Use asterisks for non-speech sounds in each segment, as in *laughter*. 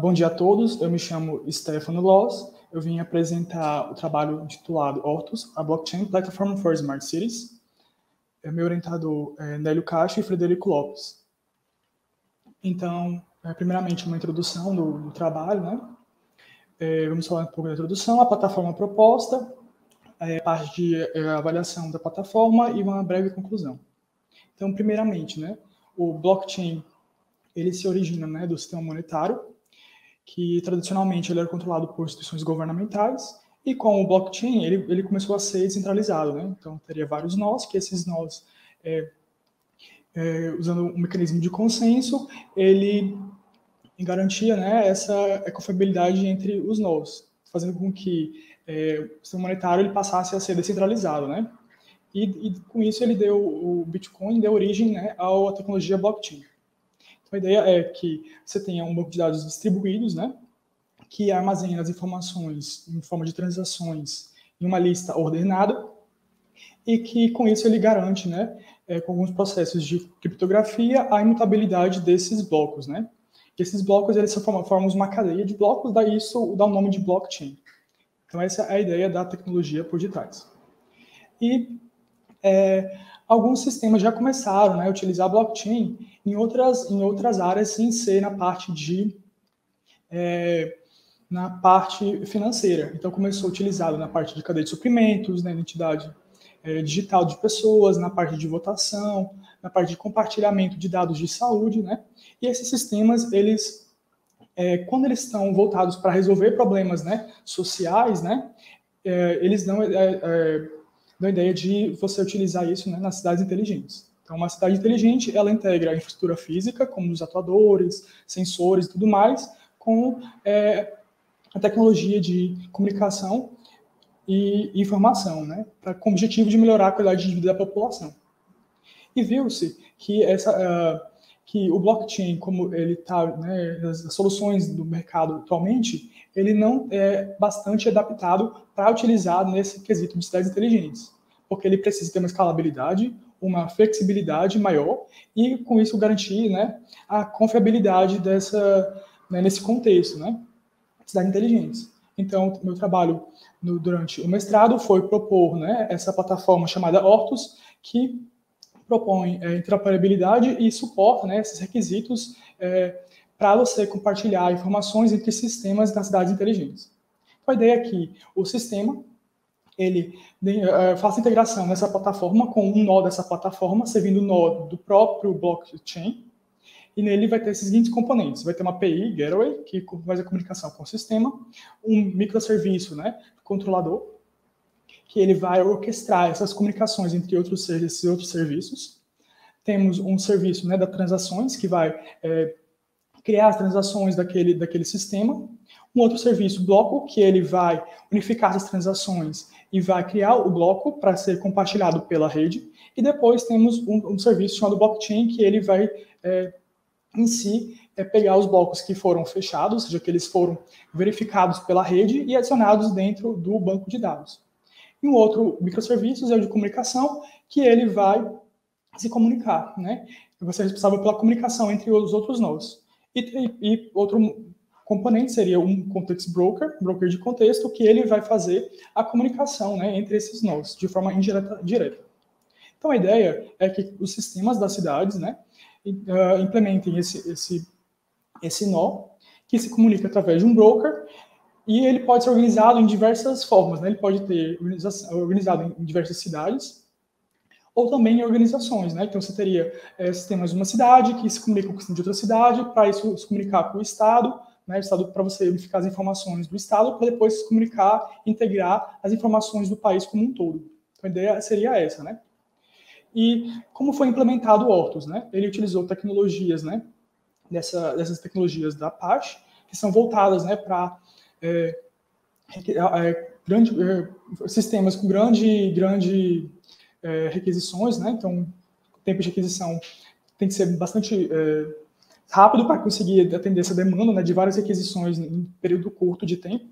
Bom dia a todos, eu me chamo Stefano Loss, eu vim apresentar o trabalho intitulado Hortus, a Blockchain Platform for Smart Cities. É meu orientador é Nélio Castro e Frederico Lopes. Então, é, primeiramente, uma introdução do, do trabalho, né? É, vamos falar um pouco da introdução, a plataforma proposta, é, a parte de é, avaliação da plataforma e uma breve conclusão. Então, primeiramente, né, o blockchain ele se origina né, do sistema monetário, que tradicionalmente ele era controlado por instituições governamentais, e com o blockchain ele, ele começou a ser descentralizado. Né? Então, teria vários nós, que esses nós, é, é, usando um mecanismo de consenso, ele garantia né, essa confiabilidade entre os nós, fazendo com que é, o sistema monetário ele passasse a ser descentralizado. Né? E, e com isso ele deu, o Bitcoin deu origem né, à tecnologia blockchain. A ideia é que você tenha um banco de dados distribuídos, né, que armazena as informações em forma de transações em uma lista ordenada e que com isso ele garante, né, é, com alguns processos de criptografia, a imutabilidade desses blocos, né. Esses blocos eles formam, formam uma cadeia de blocos, daí isso dá o nome de blockchain. Então essa é a ideia da tecnologia por detrás. E é, alguns sistemas já começaram né, a utilizar blockchain em outras, em outras áreas, sem ser na parte de é, na parte financeira. Então começou utilizado na parte de cadeia de suprimentos, na né, identidade é, digital de pessoas, na parte de votação, na parte de compartilhamento de dados de saúde, né? E esses sistemas, eles, é, quando eles estão voltados para resolver problemas, né, sociais, né, é, eles dão é, é, da ideia de você utilizar isso né, nas cidades inteligentes. Então, uma cidade inteligente, ela integra a infraestrutura física, como os atuadores, sensores e tudo mais, com é, a tecnologia de comunicação e informação, né, pra, com o objetivo de melhorar a qualidade de vida da população. E viu-se que essa uh, que o blockchain, como ele está, né, as soluções do mercado atualmente, ele não é bastante adaptado para utilizar nesse quesito de cidades inteligentes, porque ele precisa ter uma escalabilidade, uma flexibilidade maior e com isso garantir, né, a confiabilidade dessa né, nesse contexto, né, cidades inteligentes. Então, meu trabalho no, durante o mestrado foi propor, né, essa plataforma chamada Hortus, que propõe é, interoperabilidade e suporta né, esses requisitos é, para você compartilhar informações entre sistemas das cidades inteligentes. Então, a ideia é que o sistema ele é, faça integração nessa plataforma com um nó dessa plataforma, servindo o nó do próprio blockchain, e nele vai ter esses seguintes componentes. Vai ter uma API, Gateway, que faz a comunicação com o sistema, um microserviço, né, controlador, que ele vai orquestrar essas comunicações entre outros, esses outros serviços. Temos um serviço né, da transações, que vai é, criar as transações daquele, daquele sistema. Um outro serviço, bloco, que ele vai unificar as transações e vai criar o bloco para ser compartilhado pela rede. E depois temos um, um serviço chamado blockchain, que ele vai, é, em si, é pegar os blocos que foram fechados, ou seja, que eles foram verificados pela rede e adicionados dentro do banco de dados. E um outro microserviços é o de comunicação, que ele vai se comunicar, né? Você é responsável pela comunicação entre os outros nodes. E, e, e outro componente seria um context broker, broker de contexto, que ele vai fazer a comunicação né, entre esses nodes de forma indireta, direta. Então a ideia é que os sistemas das cidades né, uh, implementem esse, esse, esse nó que se comunica através de um broker e ele pode ser organizado em diversas formas, né? Ele pode ter organizado em diversas cidades ou também em organizações, né? Então você teria é, sistemas de uma cidade que se comunicam com de outra cidade, para isso se comunicar com o Estado, né? O Estado para você unificar as informações do Estado, para depois se comunicar, integrar as informações do país como um todo. Então a ideia seria essa, né? E como foi implementado o Hortus, né? Ele utilizou tecnologias, né? Dessa, dessas tecnologias da Apache, que são voltadas, né, para é, é, grande, é, sistemas com grande, grande é, requisições, né? Então, o tempo de requisição tem que ser bastante é, rápido para conseguir atender essa demanda né, de várias requisições em período curto de tempo.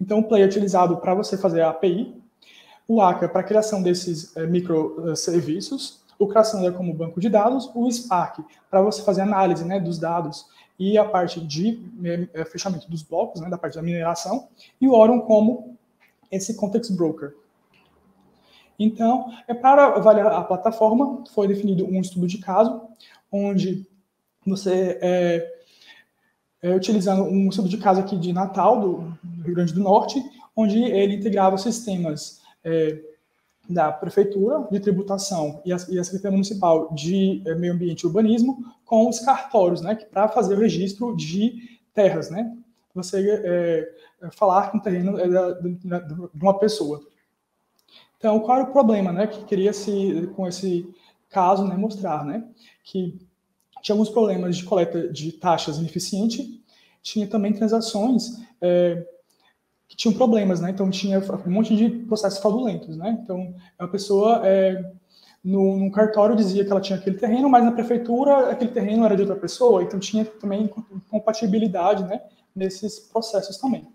Então, o Play é utilizado para você fazer a API, o ACA para a criação desses é, microserviços, o Cassandra como banco de dados, o Spark para você fazer análise né, dos dados e a parte de é, fechamento dos blocos, né, da parte da mineração, e o Orion como esse context broker. Então, é para avaliar a plataforma, foi definido um estudo de caso, onde você, é, é, utilizando um estudo de caso aqui de Natal, do Rio Grande do Norte, onde ele integrava sistemas é, da Prefeitura de Tributação e a, e a Secretaria Municipal de é, Meio Ambiente e Urbanismo com os cartórios, né, para fazer o registro de terras, né, você é falar que um terreno é da, da, de uma pessoa. Então, qual era o problema, né, que queria se com esse caso, né, mostrar, né, que tinha alguns problemas de coleta de taxas ineficiente, tinha também transações é, que tinham problemas, né? Então tinha um monte de processos fraudulentos, né? Então a pessoa é, no, no, cartório dizia que ela tinha aquele terreno, mas na prefeitura aquele terreno era de outra pessoa, então tinha também compatibilidade, né? Nesses processos também.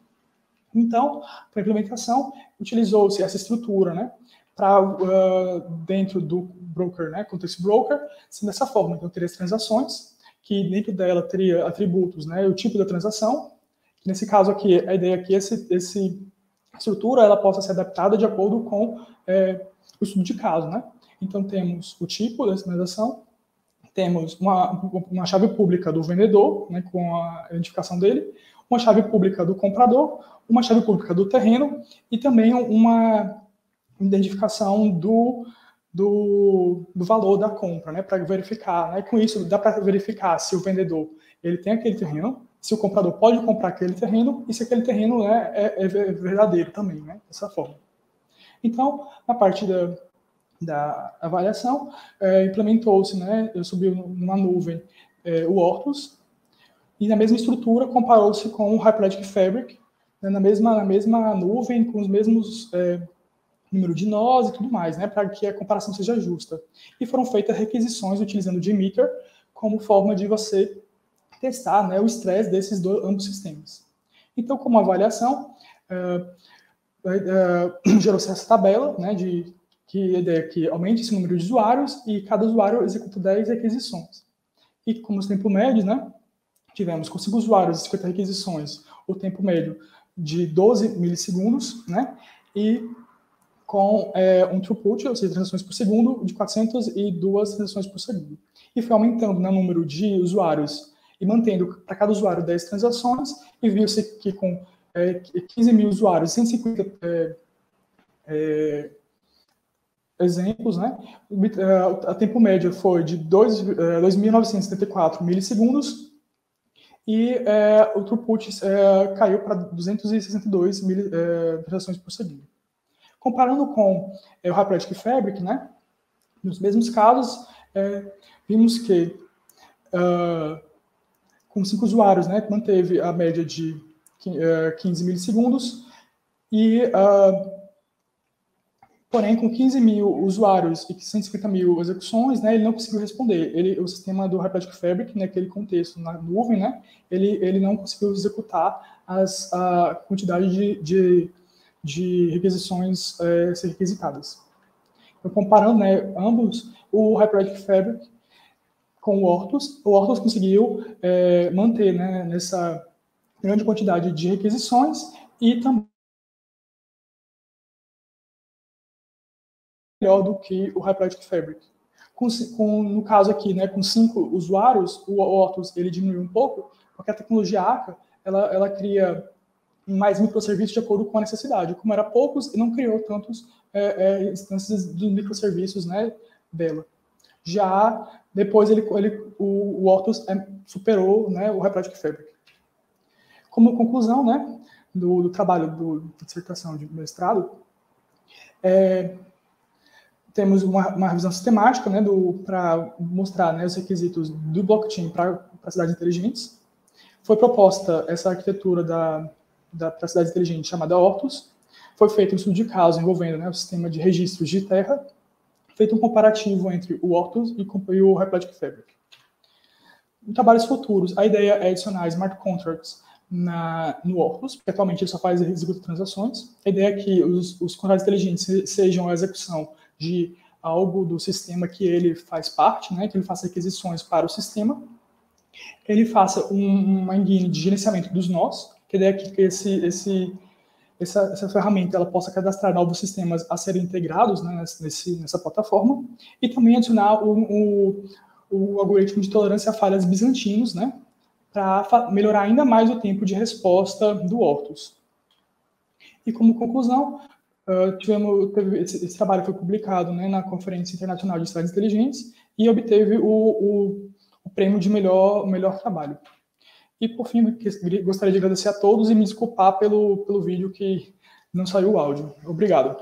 Então, para implementação, utilizou-se essa estrutura, né? Para uh, dentro do broker, né? Context broker, sendo dessa forma. Então, teria as transações, que dentro dela teria atributos, né? O tipo da transação, Nesse caso aqui, a ideia é que esse, esse estrutura ela possa ser adaptada de acordo com é, o estudo de caso, né? Então temos o tipo da sinalização, temos uma, uma chave pública do vendedor, né, com a identificação dele, uma chave pública do comprador, uma chave pública do terreno e também uma identificação do, do, do valor da compra, né, para verificar. Né, com isso, dá para verificar se o vendedor ele tem aquele terreno, se o comprador pode comprar aquele terreno e se aquele terreno né, é, é verdadeiro também, né, dessa forma. Então, na parte da, da avaliação, é, implementou-se, né, eu subi numa nuvem é, o Ortus, e na mesma estrutura comparou-se com o Hyperlogic Fabric, né, na, mesma, na mesma nuvem, com os mesmos é, número de nós e tudo mais, né, para que a comparação seja justa. E foram feitas requisições utilizando o Gmeter como forma de você testar né, o estresse desses dois, ambos sistemas. Então, como avaliação, uh, uh, *clears throat* gerou-se essa tabela, né, de que a ideia é que aumente esse número de usuários e cada usuário executa 10 requisições. E como os tempo médio, né, tivemos com 5 usuários e 50 requisições, o tempo médio de 12 milissegundos, né, e com é, um throughput, ou seja, transações por segundo, de 402 transações por segundo. E foi aumentando né, o número de usuários e mantendo para cada usuário 10 transações, e viu-se que com é, 15 mil usuários, 150 é, é, exemplos, né, a tempo médio foi de 2.974 é, milissegundos, e é, o throughput é, caiu para 262 mil, transações por segundo. Comparando com o Hyperlogic Fabric, né, nos mesmos casos, vimos que uh, com cinco usuários, né, manteve a média de 15 eh, milissegundos, e, uh, porém, com 15 mil usuários e 150 mil execuções, né, ele não conseguiu responder. Ele, o sistema do Hyperlogic Fabric, naquele contexto, na nuvem, né, ele, ele não conseguiu executar as, a quantidade de, de, de requisições é, ser requisitadas. Então, comparando né, ambos, o Hyperlogic Fabric com o Hortus. O Hortus conseguiu é, manter né, nessa grande quantidade de requisições e também melhor do que o Hyperlogic Fabric. Com, com, no caso aqui, né, com cinco usuários, o Hortus ele diminuiu um pouco, porque a tecnologia ACA ela, ela cria mais microserviços de acordo com a necessidade. Como era poucos, não criou tantos é, é, instâncias dos microserviços né, dela. Já depois ele, ele, o, o Ortus é, superou né, o Hyperlogic Fabric. Como conclusão né, do, do trabalho do, da dissertação de mestrado, é, temos uma, uma, revisão sistemática né, para mostrar né, os requisitos do blockchain para cidades inteligentes. Foi proposta essa arquitetura da, da cidade inteligente chamada Ortus. Foi feito um estudo de caso envolvendo né, o sistema de registros de terra feito um comparativo entre o Ortus e o Hyperlogic Fabric. Em trabalhos futuros, a ideia é adicionar smart contracts na, no Ortus, porque atualmente ele só faz executa transações. A ideia é que os, os contratos inteligentes sejam a execução de algo do sistema que ele faz parte, né, que ele faça aquisições para o sistema, ele faça um, uma engine de gerenciamento dos nós, que é que esse, esse, essa, essa ferramenta ela possa cadastrar novos sistemas a serem integrados né, nesse, nessa plataforma, e também adicionar o, o, o algoritmo de tolerância a falhas bizantinos, né, para melhorar ainda mais o tempo de resposta do Ortus. E como conclusão, uh, tivemos, teve, esse, esse, trabalho foi publicado né, na Conferência Internacional de Cidades Inteligentes e obteve o, o, o prêmio de melhor, melhor trabalho. E, por fim, gostaria de agradecer a todos e me desculpar pelo, pelo vídeo que não saiu o áudio. Obrigado.